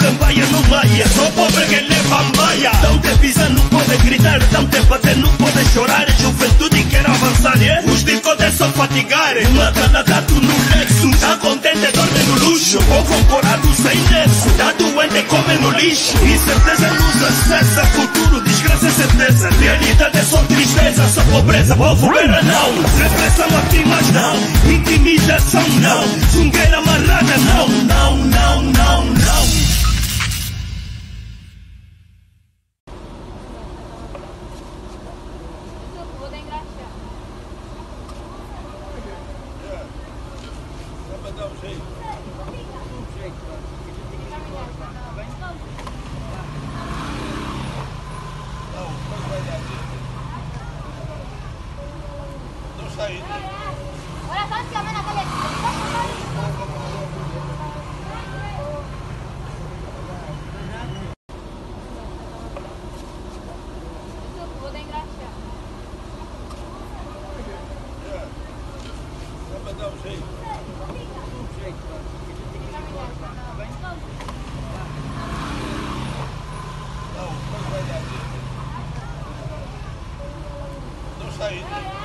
Campanha no maia, só pobre que leva maia. Não te pisa, não pode gritar, não te bater, não pode chorar. Juventude quer avançar, é? Os bicodes só fatigar. Uma cada gato no nexo, tá contente, dorme no luxo. Povo corado sem nexo, tá doente, come no lixo. Incerteza, luz, acessa, futuro, desgraça, é certeza. Realidade é só tristeza, só pobreza, povo beira não. Repressão aqui, mas não. Intimidação não. Zungueira amarrada não, não, não, não, não. aí. Ora, tanti a mena Dá um jeito. Um jeito, tá bem? Não, não vai. Não sai. Né?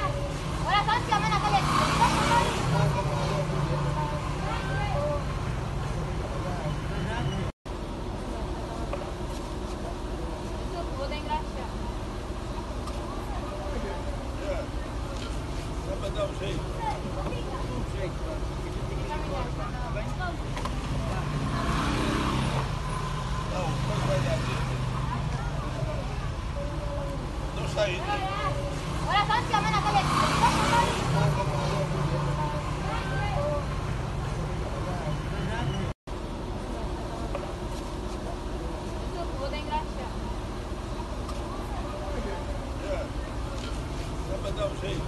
vai dar um jeito.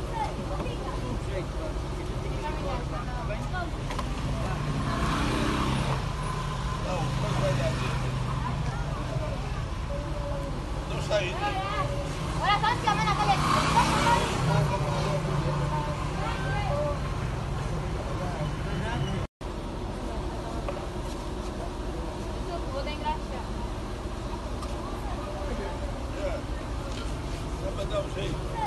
Um jeito. Não, não. Não um jeito.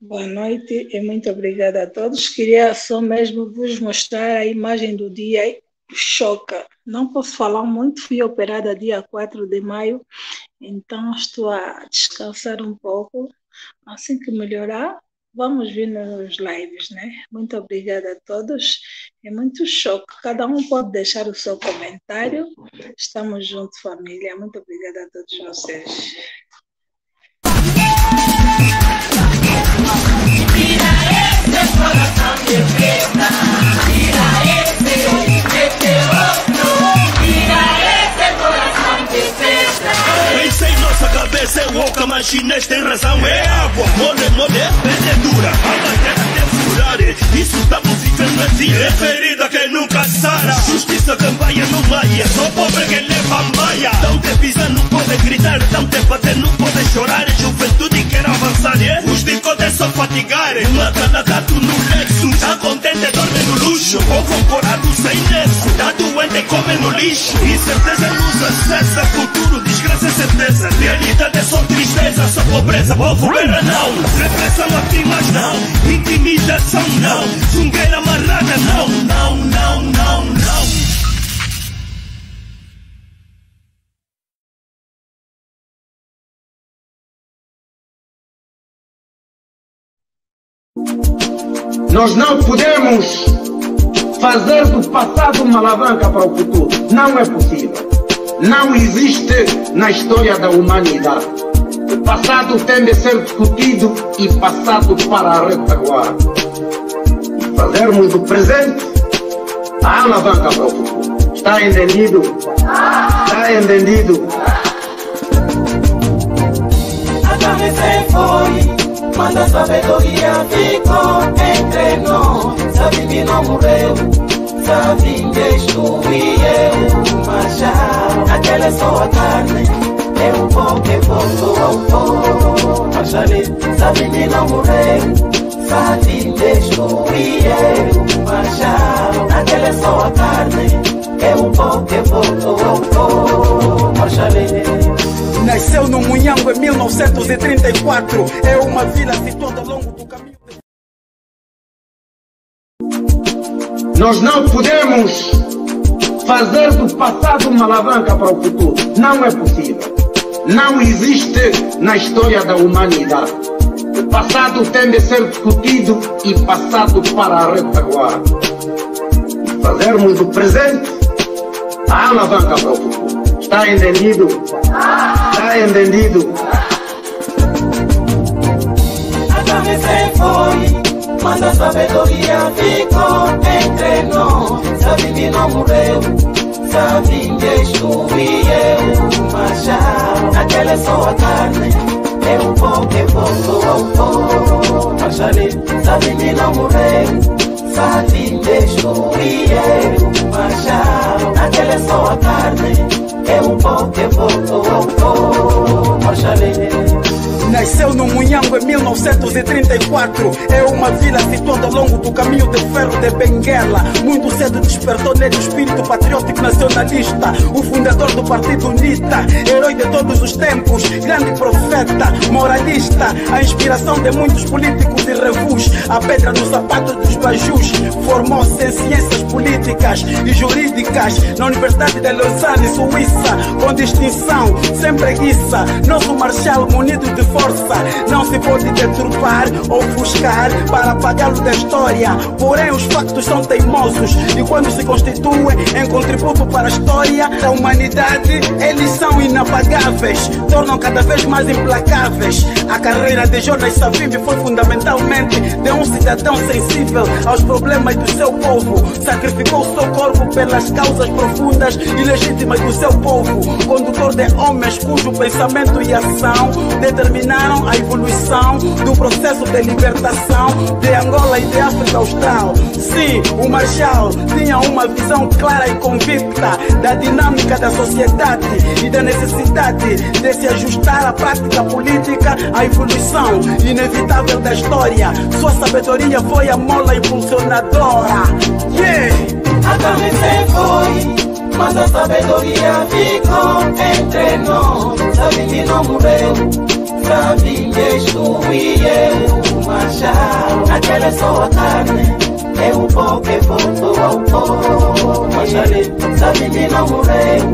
Boa noite e muito obrigada a todos. Queria só mesmo vos mostrar a imagem do dia. Choca. Não posso falar muito, fui operada dia 4 de maio, então estou a descansar um pouco. Assim que melhorar, vamos vir nos lives, né? Muito obrigada a todos. É muito choque. Cada um pode deixar o seu comentário. Estamos juntos, família. Muito obrigada a todos vocês. Pensei nossa cabeça é oca, mas chinês tem razão, é água. Mole, mole, pendedura, a bateria Isso estamos vivendo assim, é ferida que nunca sara. Justiça campanha no maia, só pobre que leva maia. Tão te pisa, não pode gritar, tão te bater, não pode chorar. Juventude quer avançar, é? Os bicodes só fatigar. Uma cada gato no lexo, tá contente, dorme no luxo. Povo corado sem nexo, tá doente, come no lixo. Incerteza nos acessa, futuro, desgraça é certeza. Realidade é só tristeza, só pobreza, povo não. Repressão aqui, mas não. Intimidação não. Amarrada não. Não, não, não, não. Nós não podemos fazer do passado uma alavanca para o futuro. Não é possível. Não existe na história da humanidade. O passado tem de ser discutido e passado para a retaguarda. Fazermos do presente a alavanca para o futuro. Está entendido? Está entendido? Adormecer foi, mas a sabedoria ficou entre nós. Sabe que não morreu, sabe destruiu, mas já aquela só a carne. Um pó que ao pó. Mas ali, sabe que não morreu, sabe destruiu, mas já aquela é só a carne. É um pó que voltou ao pó. Mas ali, Nasceu no Munhango em 1934. É uma vila situada ao longo do caminho. Nós não podemos fazer do passado uma alavanca para o futuro. Não é possível. Não existe na história da humanidade. O passado tem de ser discutido e passado para a retaguarda. Fazermos do presente a alavanca para o futuro. Está entendido? Está entendido? Foi, mas a sabedoria ficou entre nós. Sabe que não morreu, sabe destruiu, mas já aquela é só a carne. É um pó que voltou ao pó. Mas ali, sabe que não 1934. É uma vila situada ao longo do caminho de ferro de Benguela. Muito cedo despertou nele o espírito patriótico nacionalista. O fundador do Partido Unita, herói de todos os tempos, grande profeta, moralista. A inspiração de muitos políticos e revus. A pedra no sapato dos bajus. Formou-se em ciências políticas e jurídicas na Universidade de Lausanne, Suíça. Com distinção, sem preguiça. Nosso marshal munido de força. Não se pode deturpar ofuscar para apagá-lo da história. Porém, os factos são teimosos e quando se constituem em contributo para a história da humanidade, eles são inapagáveis, tornam cada vez mais implacáveis. A carreira de Jonas Savimbi foi fundamentalmente de um cidadão sensível aos problemas do seu povo. Sacrificou seu corpo pelas causas profundas e legítimas do seu povo. Condutor de homens cujo pensamento e ação determinaram a evolução do processo de libertação de Angola e de África Austral. Sim, o Marshall tinha uma visão clara e convicta da dinâmica da sociedade e da necessidade de se ajustar à prática política à evolução inevitável da história. Sua sabedoria foi a mola impulsionadora. Yeah! A foi, mas a sabedoria ficou entre nós. Sabe que não morreu, sabe que tu e eu, Machado. Aquela é só a carne, é o pó que voltou ao pó. Machado, sabe que não morreu,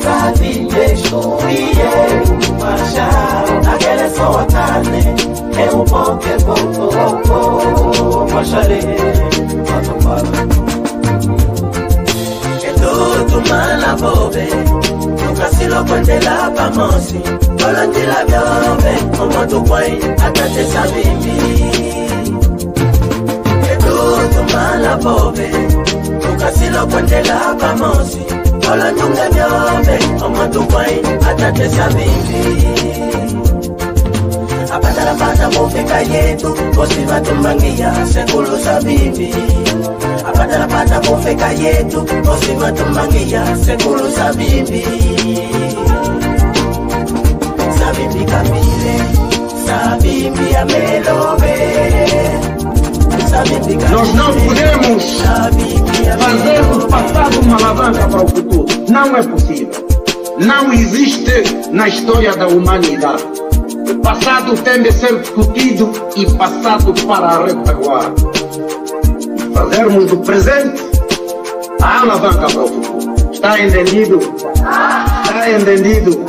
sabe que tu e eu, Machado. Aquela é só a carne, é o pó que voltou ọbẹ̀ nǹkan sí lọ́pọ̀tẹ̀ lábàámọ̀ sí ọlọ́tí lábẹ́ ọbẹ̀ ọmọ tó pọ́yìn àtàtẹ̀ sábẹ́ mi. ètò tó máa lábọ̀ ọbẹ̀ nǹkan sí lọ́pọ̀tẹ̀ lábàámọ̀ sí ọlọ́tí lábẹ́ àtàtẹ̀ sábẹ́. Apatalapata kufika yetu kosiva tumbangia sekulu sabimbi apatalapata kufika yetu kosiva tumbangia sekulu sabimbi sabimbi kamile sabimbi amelobe Nós não podemos fazer do passado uma alavanca para o futuro. Não é possível. Não existe na história da humanidade. Passado tem de ser discutido e passado para a retaguarda. Fazermos do presente a alavanca para o futuro. Está entendido? Está entendido?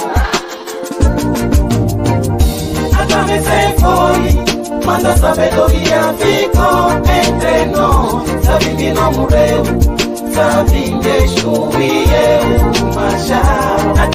A cabeça foi, mas a sabedoria ficou entre nós. Sabe que não morreu, sabe que tu e eu, Machado.